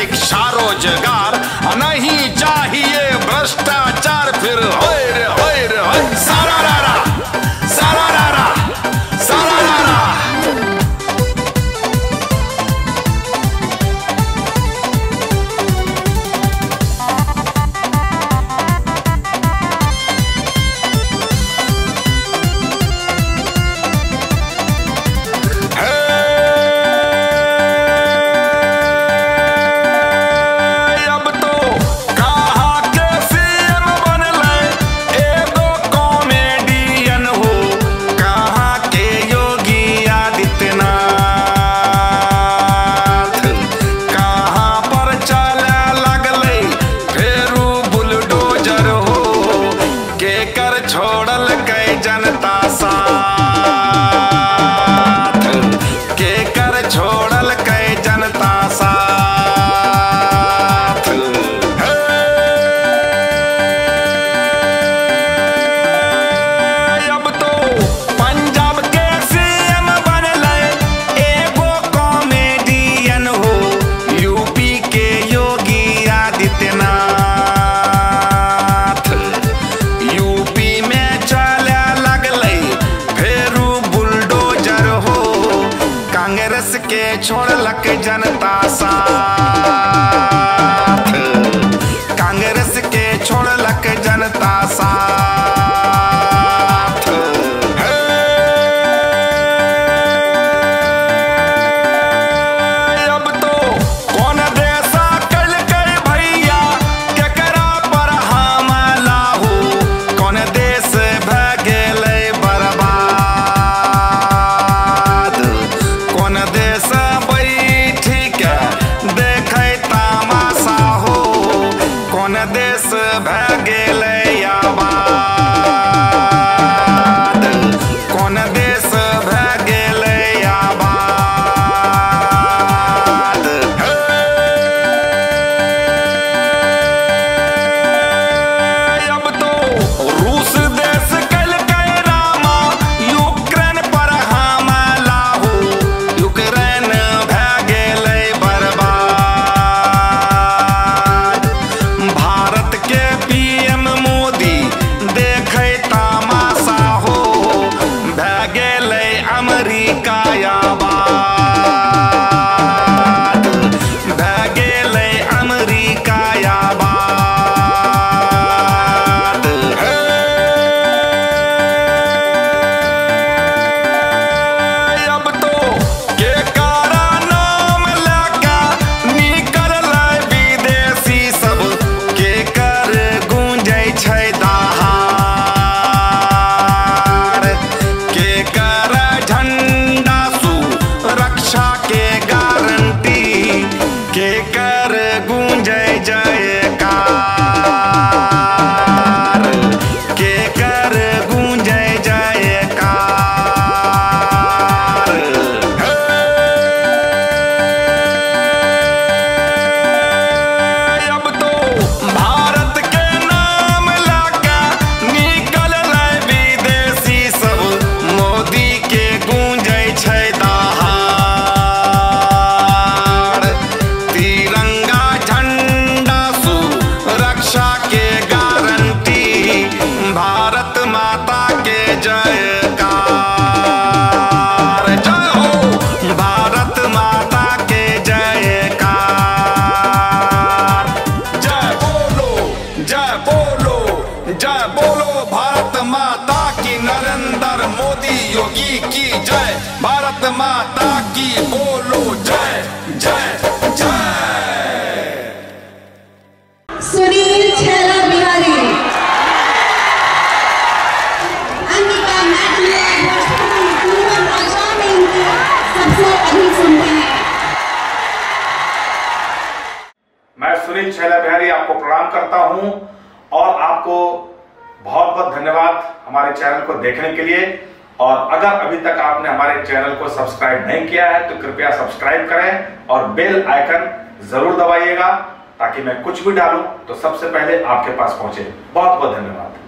शिक्षा रोज़गार नहीं चाहिए भ्रष्टाचार फिर होए रे होए रे होए छोड़ लक जनता सा। भागेले Take भारत माता की बोलो जय जय जय। बिहारी। मैं सुनील बिहारी आपको प्रणाम करता हूँ और आपको बहुत बहुत धन्यवाद हमारे चैनल को देखने के लिए। और अगर अभी तक आपने हमारे चैनल को सब्सक्राइब नहीं किया है तो कृपया सब्सक्राइब करें और बेल आइकन ज़रूर दबाइएगा ताकि मैं कुछ भी डालूं तो सबसे पहले आपके पास पहुँचे। बहुत बहुत धन्यवाद।